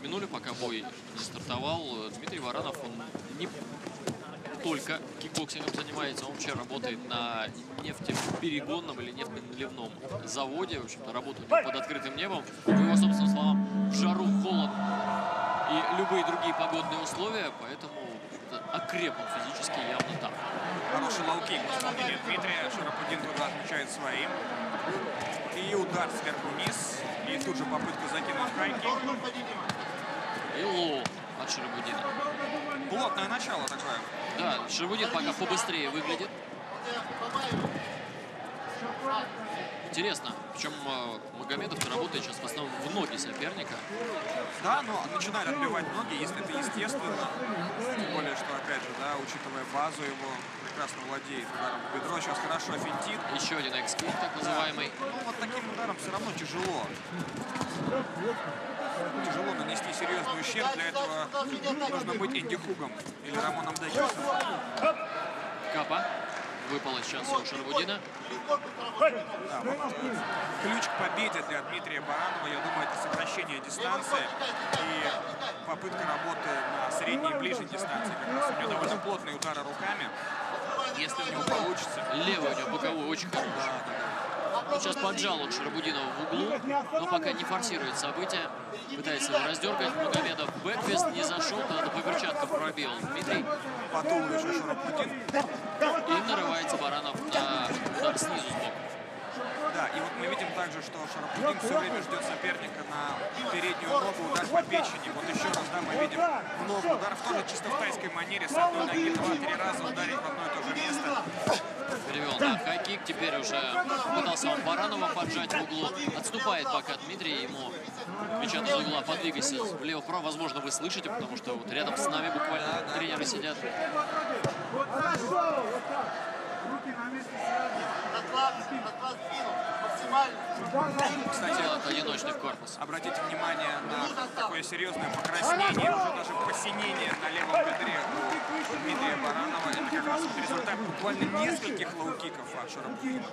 упомянули, пока бой не стартовал, Дмитрий Баранов, он не только кикбоксингом занимается, он вообще работает на нефтеперегонном или нефтеналивном заводе, в общем-то, работает под открытым небом. По его собственным словам, в жару, холод и любые другие погодные условия, поэтому окреп он физически явно там. Хороший лоу-кик в исполнении Дмитрия. Шарабутдин туда отмечает своим. И удар сверху вниз. И тут же попытка закинуть хайкик. И лоу от Шарабутдина. Плотное начало такое. Да, Шарабутдин пока побыстрее выглядит. Интересно, причем э, Магомедов работает сейчас в основном в ноги соперника. Да, но начинает отбивать ноги, если это естественно. Тем более, что, опять же, да, учитывая базу его, прекрасно владеет ударом в бедро. Сейчас хорошо финтит. Еще один экскит, так называемый. Ну, вот таким ударом все равно тяжело. Тяжело нанести серьезный ущерб. Для этого нужно быть Энди Хугом или Рамоном Деккерсом. Капа выпало сейчас у Шарабудина. Да, вот, ключ к победе для Дмитрия Баранова, я думаю, это сокращение дистанции и попытка работы на средней и ближней дистанции. Как раз у него довольно плотные удары руками. Если у него получится. Левый у него боковой очень хороший. Да, да. Он сейчас поджал он Шарабудинова в углу, но пока не форсирует события. Пытается его раздергать Магомедов. Бэкфест не зашел, надо по перчаткам пробил Дмитрий. По тулу еще Шарапудин. И нарывается Баранов на удар снизу сбоку. Да, и вот мы видим также, что Шарапудин все время ждет соперника на переднюю ногу, удар по печени. Вот еще раз, да, мы видим много ударов, тоже чисто в тайской манере, с одной ноги два-три раза ударить в одно и то же место. Перевел на хайкик, теперь уже пытался он Баранова поджать в углу. Отступает пока Дмитрий, ему кричат из угла, подвигайся влево-вправо. Возможно, вы слышите, потому что вот рядом с нами буквально тренеры сидят. Кстати, это одиночный корпус. Обратите внимание на такое серьезное покраснение, уже даже посинение на левом бедре у Дмитрия Баранова. Это как раз результат буквально нескольких лоу-киков от Шарабутдина.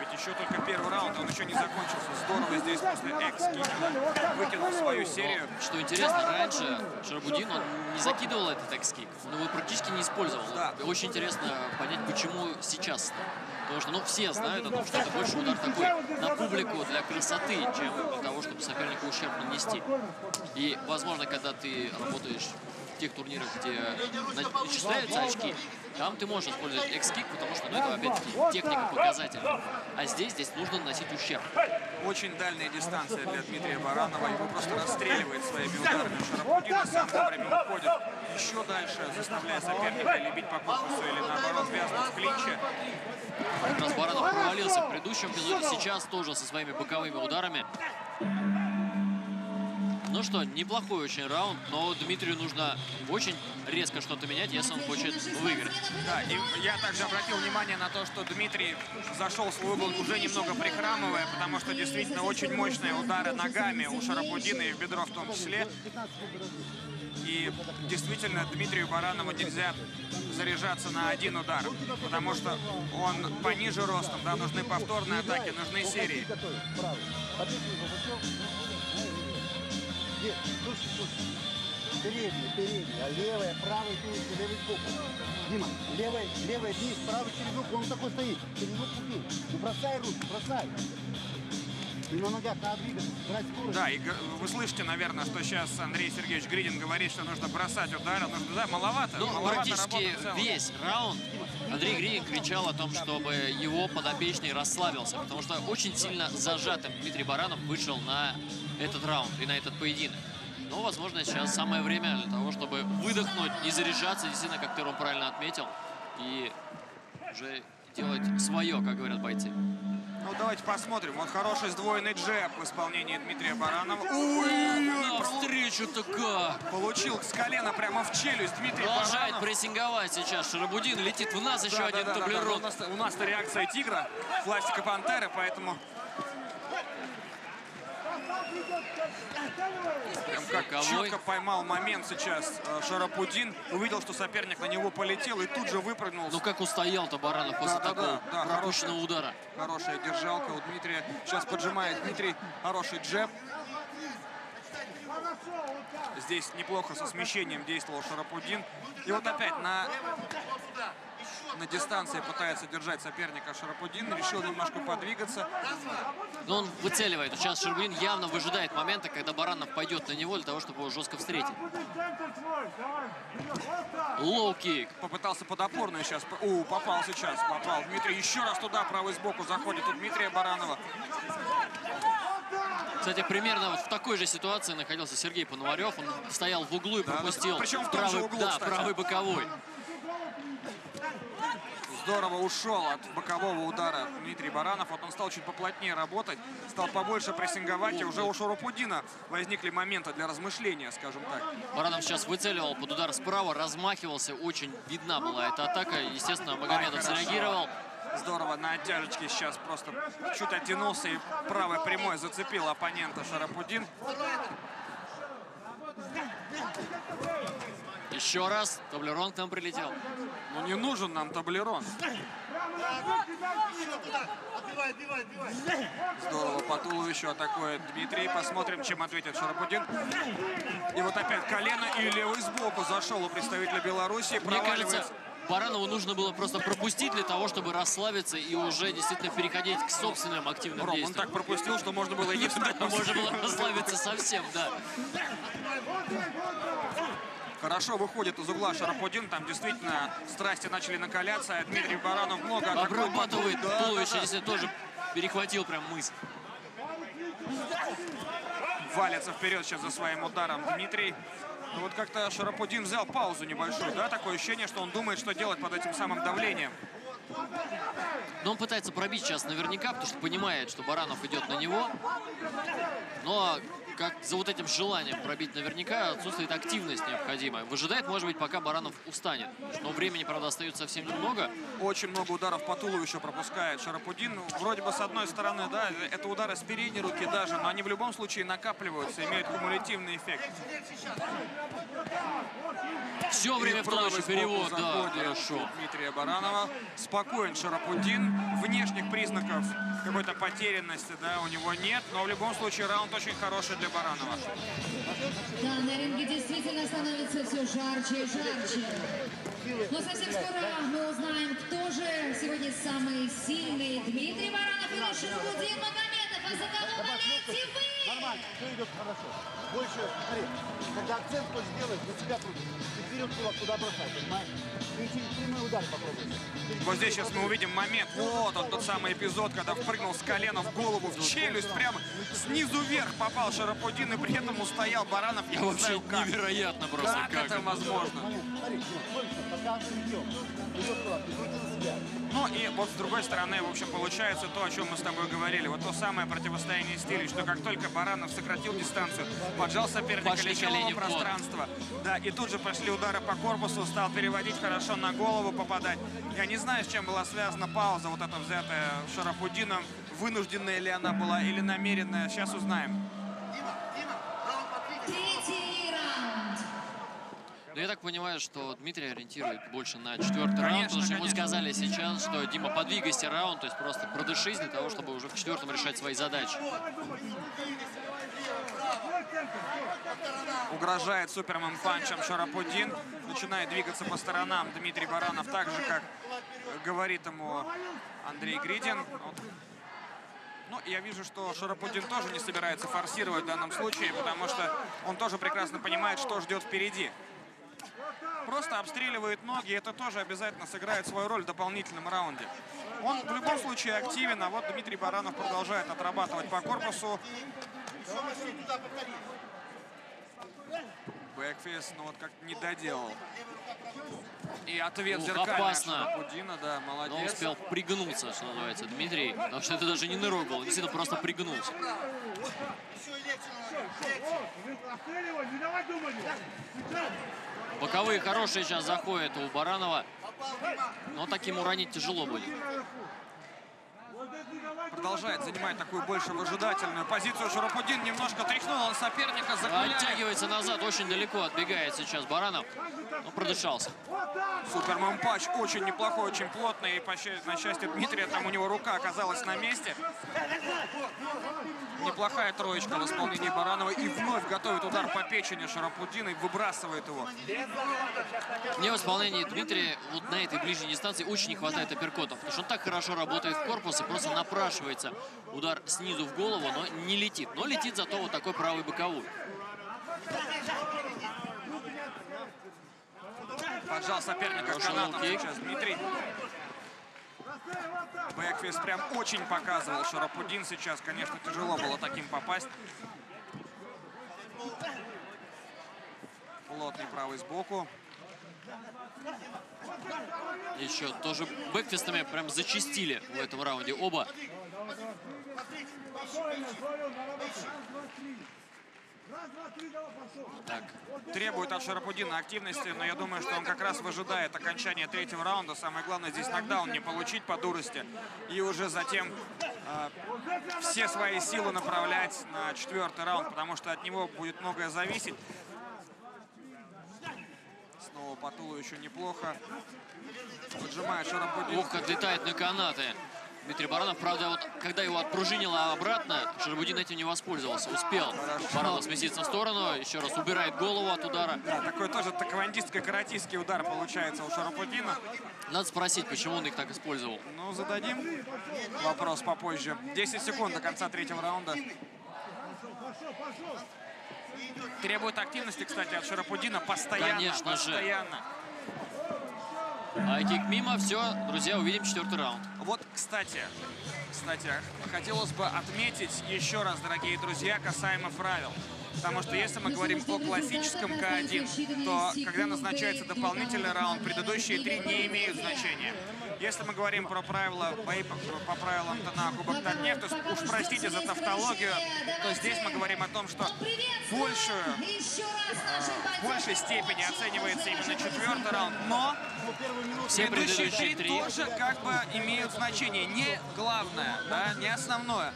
Ведь еще только первый раунд, он еще не закончился. Здорово здесь после axe kick а выкинул свою серию. Что интересно, раньше Шарабутдин, он не закидывал этот axe kick, он его практически не использовал. Да. Очень интересно понять, почему сейчас. Потому что, ну, все знают о том, что это больше удар такой на публику для красоты, чем для того, чтобы сопернику ущерб нанести. И, возможно, когда ты работаешь в тех турнирах, где начисляются очки, там ты можешь использовать экс-кик, потому что, ну, это, опять-таки, техника показательная. А здесь, здесь нужно наносить ущерб. Очень дальняя дистанция для Дмитрия Баранова. Его просто расстреливает своими ударами. Шарапутина сам вовремя уходит еще дальше, заставляя соперника или бить по корпусу, или наоборот вязнуть в клинче. Как раз Баранов провалился в предыдущем эпизоде, сейчас тоже со своими боковыми ударами. Ну что, неплохой очень раунд, но Дмитрию нужно очень резко что-то менять, если он хочет выиграть. Да, и я также обратил внимание на то, что Дмитрий зашел в свой угол уже немного прихрамывая, потому что действительно очень мощные удары ногами у Шарапудина и в бедро в том числе. И действительно Дмитрию Баранову нельзя заряжаться на один удар, потому что он пониже ростом, да, нужны повторные атаки, нужны серии. Передний, передний, а левая, правый, туловище, левый сбоку. Дима, левая, левая, бей, правый через руку, он такой стоит. Через руку. Ну бросай руку, бросай. И на ногах надо двигаться, брать скорость. Да, и вы слышите, наверное, что сейчас Андрей Сергеевич Гридин говорит, что нужно бросать удары. Нужно, да, маловато. Ну, маловато практически весь раунд Андрей Гридин кричал о том, чтобы его подопечный расслабился, потому что очень сильно зажатым Дмитрий Баранов вышел на этот раунд и на этот поединок. Но, возможно, сейчас самое время для того, чтобы выдохнуть, не заряжаться, действительно, как Терон правильно отметил, и уже делать свое, как говорят бойцы. Давайте посмотрим. Вот хороший сдвоенный джеб в исполнении Дмитрия Баранова. Ой, встречу-то как! Получил с колена прямо в челюсть Дмитрий Продолжает Баранов. прессинговать сейчас Шарабудин. Летит в нас еще да, один да, таблерон. Да, да. У нас-то реакция тигра, классика пантеры, поэтому Прям как четко поймал момент сейчас э, Шарапудин. Увидел, что соперник на него полетел и тут же выпрыгнул. Ну как устоял-то Баранов после да, такого да, да, пропущенного хорошая, удара. Хорошая держалка у Дмитрия. Сейчас поджимает Дмитрий. Хороший джеб. Здесь неплохо со смещением действовал Шарапудин. И вот опять на, на дистанции пытается держать соперника Шарапудин. Решил немножко подвигаться. Но он выцеливает. Сейчас Шербулин явно выжидает момента, когда Баранов пойдет на него для того, чтобы его жестко встретить. Лоу-кик. Попытался под опорную сейчас. У, попал сейчас. Попал. Дмитрий еще раз туда, правый сбоку заходит у Дмитрия Баранова. Кстати, примерно вот в такой же ситуации находился Сергей Пономарев. Он стоял в углу и пропустил причем в правый, углу, да, кстати. правый боковой. Здорово ушел от бокового удара Дмитрий Баранов. Вот он стал чуть поплотнее работать, стал побольше прессинговать. И уже у Шарапудина возникли моменты для размышления, скажем так. Баранов сейчас выцеливал под удар справа, размахивался. Очень видна была эта атака. Естественно, Магомедов хорошо. среагировал. Здорово на оттяжечке сейчас просто чуть оттянулся и правой прямой зацепил оппонента Шарапудин. Еще раз. Таблерон к нам прилетел. Ну не нужен нам таблерон. Здорово по туловищу атакует Дмитрий. Посмотрим, чем ответит Шарапудин. И вот опять колено и левый сбоку зашел у представителя Беларуси. Мне кажется. Баранову нужно было просто пропустить для того, чтобы расслабиться и уже действительно переходить к собственным активным Ром, он действиям. так пропустил, что можно было и не встать. Можно было расслабиться совсем, да. Хорошо выходит из угла Шарапудин. Там действительно страсти начали накаляться. а Дмитрий Баранов много атакует. Обрабатывает Да, да, туловище, да. действительно тоже перехватил прям мысль. Валится вперед сейчас за своим ударом Дмитрий. Ну вот как-то Шарапудин взял паузу небольшую, да? Такое ощущение, что он думает, что делать под этим самым давлением. Но он пытается пробить сейчас наверняка, потому что понимает, что Баранов идет на него. Но как за вот этим желанием пробить наверняка отсутствует активность необходимая. Выжидает, может быть, пока Баранов устанет. Но времени, правда, остается совсем немного. Очень много ударов по туловищу пропускает Шарапудин. Вроде бы с одной стороны, да, это удары с передней руки даже, но они в любом случае накапливаются, имеют кумулятивный эффект. Все время в туловище перевод, да, хорошо. Дмитрия Баранова. Спокоен Шарапудин. Внешних признаков какой-то потерянности, да, у него нет. Но в любом случае раунд очень хороший для Баранова. Да, на ринге действительно становится все жарче и жарче. Но совсем скоро мы узнаем, кто же сегодня самый сильный. Дмитрий Баранов или Шарабудин Магомедов. А вы? Нормально, все идет хорошо. Больше, смотри, когда акцент хочешь сделать, на себя крутишь. Ты вперед кулак туда бросай, понимаешь? Ты через прямой удар попробуй. Вот здесь сейчас мы увидим момент. Вот он, тот самый эпизод, когда впрыгнул с колена в голову, в челюсть, прямо снизу вверх попал Шарапудин, и при этом устоял Баранов. Я не Вообще знаю, как. невероятно просто. Как это возможно? Смотри, ты идешь. Идет кулак, ты крути себя. Ну и вот с другой стороны, в общем, получается то, о чем мы с тобой говорили. Вот то самое противостояние стилей, что как только Баранов сократил дистанцию, поджал соперника Пошли ход. пространства. Да, и тут же пошли удары по корпусу, стал переводить хорошо на голову попадать. Я не знаю, с чем была связана пауза, вот эта взятая Шарафудином. Вынужденная ли она была или намеренная, сейчас узнаем. Третий раунд. Но я так понимаю, что Дмитрий ориентирует больше на четвертый раунд, потому что ему конечно. сказали сейчас, что Дима, подвигайся раунд, то есть просто продышись для того, чтобы уже в четвертом решать свои задачи. Угрожает супермен панчем Шарапудин. Начинает двигаться по сторонам Дмитрий Баранов, так же, как говорит ему Андрей Гридин. Вот. Ну, я вижу, что Шарапудин тоже не собирается форсировать в данном случае, потому что он тоже прекрасно понимает, что ждет впереди. Просто обстреливает ноги, и это тоже обязательно сыграет свою роль в дополнительном раунде. Он в любом случае активен, а вот Дмитрий Баранов продолжает отрабатывать по корпусу. Бэкфейс, ну вот как не доделал. И ответ Ух, зеркальный опасно. Шарапудина, да, Но он молодец. успел пригнуться, что называется, Дмитрий, потому что это даже не нырок был, он действительно просто пригнулся. Боковые хорошие сейчас заходят у Баранова, но таким уронить тяжело будет. продолжает занимать такую больше выжидательную позицию. Шарапудин немножко тряхнул он соперника за гуляли. Оттягивается назад, очень далеко отбегает сейчас Баранов. Ну, продышался. Супермен патч очень неплохой, очень плотный. И на счастье Дмитрия, там у него рука оказалась на месте. Неплохая троечка в исполнении Баранова. И вновь готовит удар по печени Шарапудина и выбрасывает его. Мне в исполнении Дмитрия вот на этой ближней дистанции очень не хватает апперкотов. Потому что он так хорошо работает в корпус и просто напрашивается удар снизу в голову, но не летит. Но летит зато вот такой правый боковой. Поджал соперника канатом сейчас Дмитрий. Бэкфист прям очень показывал Шарапудин сейчас. Конечно, тяжело было таким попасть. Плотный правый сбоку. Еще тоже бэкфистами прям зачистили в этом раунде оба. Так, Требует от Шарапудина активности, но я думаю, что он как раз выжидает окончания третьего раунда. Самое главное здесь нокдаун не получить по дурости. И уже затем э, все свои силы направлять на четвертый раунд, потому что от него будет многое зависеть. Снова по тулу еще неплохо. Поджимает Шарапудин. Ух, как летает на канаты. Дмитрий Баранов, правда, вот когда его отпружинило обратно, Шарабудин этим не воспользовался. Успел Баранов сместиться в сторону, еще раз убирает голову от удара. Да, такой тоже таквандистско-каратистский удар получается у Шарапудина. Надо спросить, почему он их так использовал. Ну, зададим вопрос попозже. 10 секунд до конца третьего раунда. Требует активности, кстати, от Шарапудина постоянно. Конечно же. постоянно. Айкик мимо, все, друзья, увидим четвертый раунд. Вот, кстати, кстати, хотелось бы отметить еще раз, дорогие друзья, касаемо правил. Потому что если мы говорим о классическом К1, то когда назначается дополнительный раунд, предыдущие три не имеют значения. Если мы говорим про правила бои по, правилам на Кубок Татнефть, то уж простите за тавтологию, то здесь мы говорим о том, что большую, в большей степени оценивается именно четвертый раунд, но Все Предыдущие три тоже как бы имеют значение. Не главное, да, не основное.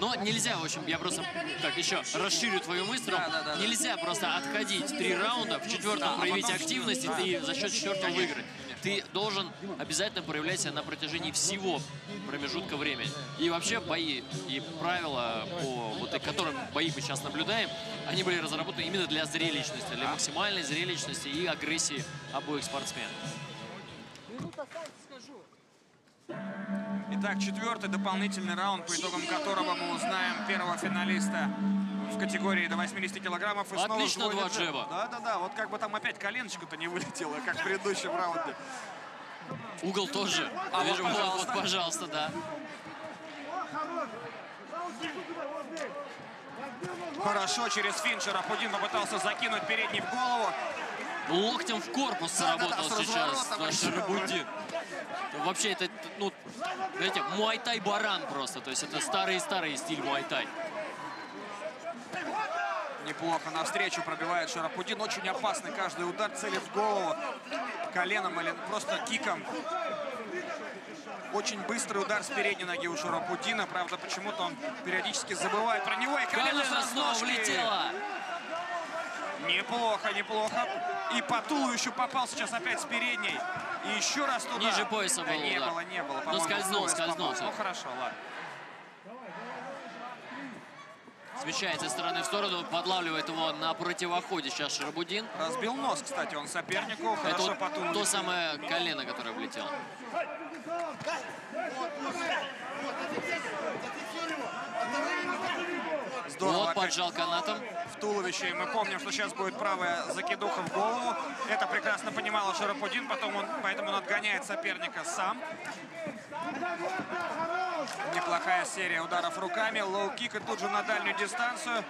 Но нельзя, в общем, я просто так еще расширю твою мысль. Да, да, да, да. нельзя просто отходить три раунда, в четвертом Да, а проявить потом- активность, да. и за счет четвертого выиграть. Ты должен обязательно проявлять себя на протяжении всего промежутка времени. И вообще бои и правила, по, вот, которым бои мы сейчас наблюдаем, они были разработаны именно для зрелищности, для максимальной зрелищности и агрессии обоих спортсменов. Итак, четвертый дополнительный раунд, по итогам которого мы узнаем первого финалиста в категории до 80 килограммов. И Отлично, два джеба. Да-да-да, вот как бы там опять коленочка-то не вылетела, как в предыдущем раунде. Угол тоже. А, Вижу, вот, пожалуйста. вот, пожалуйста, да. Хорошо, через финшер Апудин попытался закинуть передний в голову. Локтем в корпус сработал с сейчас разворотом наш еще. Шарабудин. Вообще это, ну, знаете, муайтай баран просто. То есть это старый-старый стиль муайтай. Неплохо навстречу пробивает Шарапудин. Очень опасный каждый удар целит в голову коленом или просто киком. Очень быстрый удар с передней ноги у Шарапудина. Правда, почему-то он периодически забывает про него. И колено, Колено с влетело. Неплохо, неплохо. И по тулу еще попал сейчас опять с передней. И еще раз туда. Ниже пояса был Не удар. было, не было. Ну, по-моему, в скользнул, скользнул. Ну, хорошо, ладно. Смещается из стороны в сторону, подлавливает его на противоходе сейчас Шарабудин. Разбил нос, кстати, он сопернику. Это Хорошо вот по тулу. то самое колено, которое влетело. Здорово Вот поджал канатом. в туловище. И мы помним, что сейчас будет правая закидуха в голову. Это прекрасно понимал Шарапудин, потом он, поэтому он отгоняет соперника сам. Неплохая серия ударов руками. Лоу-кик и тут же на дальнюю дистанцию.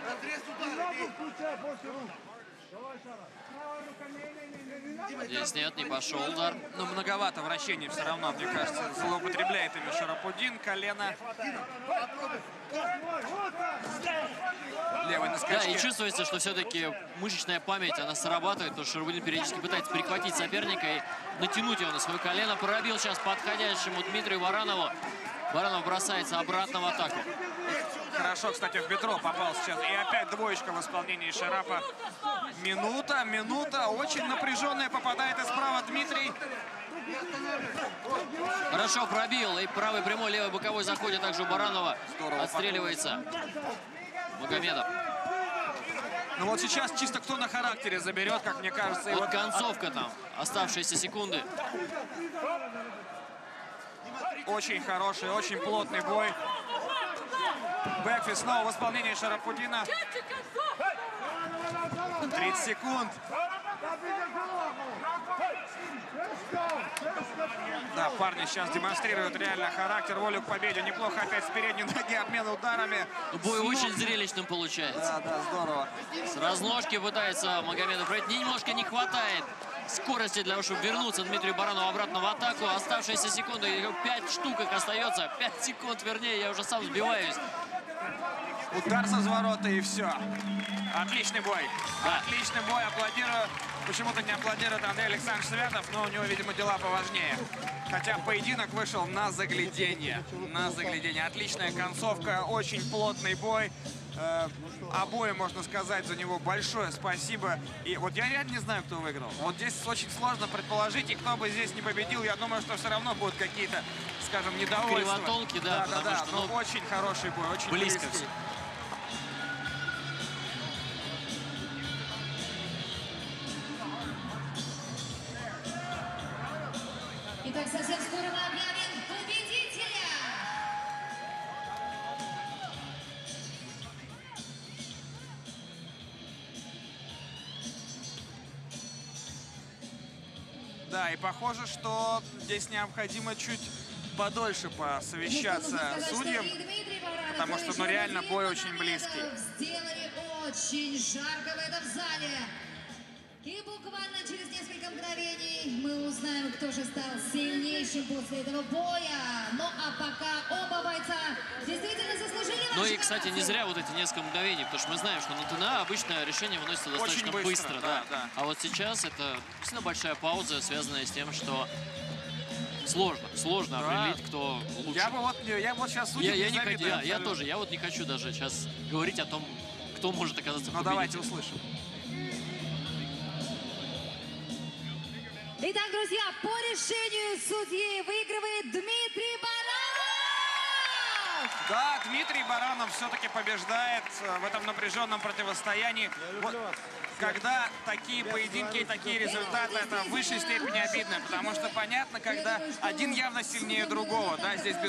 Здесь нет, не пошел удар. Но Ну, многовато вращений все равно, мне кажется, злоупотребляет ими Шарапудин. Колено. Левый на Да, скачке. и чувствуется, что все-таки мышечная память, она срабатывает, потому что Шарбудин периодически пытается перехватить соперника и натянуть его на свое колено. Пробил сейчас подходящему Дмитрию Баранову. Баранов бросается обратно в атаку. Хорошо, кстати, в бедро попал сейчас. И опять двоечка в исполнении Шарапа. Минута, минута. Очень напряженная попадает и справа Дмитрий. Хорошо пробил. И правый прямой, левый боковой заходит также у Баранова. Здорово Отстреливается. Магомедов. Ну вот сейчас чисто кто на характере заберет, как мне кажется. Вот вот концовка там. Оставшиеся секунды. Очень хороший, очень плотный бой. Бэкфи снова в исполнении Шарапудина. 30 секунд. Да, парни сейчас демонстрируют реально характер, волю к победе. Неплохо опять с передней ноги, обмен ударами. Ну, Бой очень зрелищным получается. Да, да, здорово. С разножки пытается Магомедов пройти. Немножко не хватает скорости для того, чтобы вернуться Дмитрию Баранову обратно в атаку. Оставшиеся секунды, 5 штук их остается. 5 секунд, вернее, я уже сам сбиваюсь. Удар со зворота и все. Отличный бой. Да. Отличный бой. Аплодирую. Почему-то не аплодирует Андрей Александрович Святов, но у него, видимо, дела поважнее. Хотя поединок вышел на загляденье. На загляденье. Отличная концовка, очень плотный бой. Э, обоим, можно сказать, за него большое спасибо. И вот я реально не знаю, кто выиграл. Вот здесь очень сложно предположить, и кто бы здесь не победил, я думаю, что все равно будут какие-то, скажем, недовольства. Кривотолки, да, да, да, да. что, Но ну, очень хороший бой, очень близко близкий. Да, и похоже, что здесь необходимо чуть подольше посовещаться судьям. потому что, ну, реально бой очень близкий. Сделали очень жарко в этом мы узнаем, кто же стал сильнейшим после этого боя. Ну а пока оба бойца действительно заслужили Ну и, кстати, не зря вот эти несколько мгновений, потому что мы знаем, что на ТНА обычно решение выносится достаточно быстро, быстро. да, да. А вот сейчас это действительно большая пауза, связанная с тем, что сложно, сложно Да. определить, кто лучше. Я бы вот, я вот сейчас судьям я, я не хочу, я, я тоже, я вот не хочу даже сейчас говорить о том, кто может оказаться Ну давайте услышим. Итак, друзья, по решению судьи выигрывает Дмитрий Баранов! Да, Дмитрий Баранов все-таки побеждает э, в этом напряженном противостоянии. Вот когда такие поединки и такие результаты, это в высшей степени обидно, потому что понятно, когда один явно сильнее другого, да, здесь без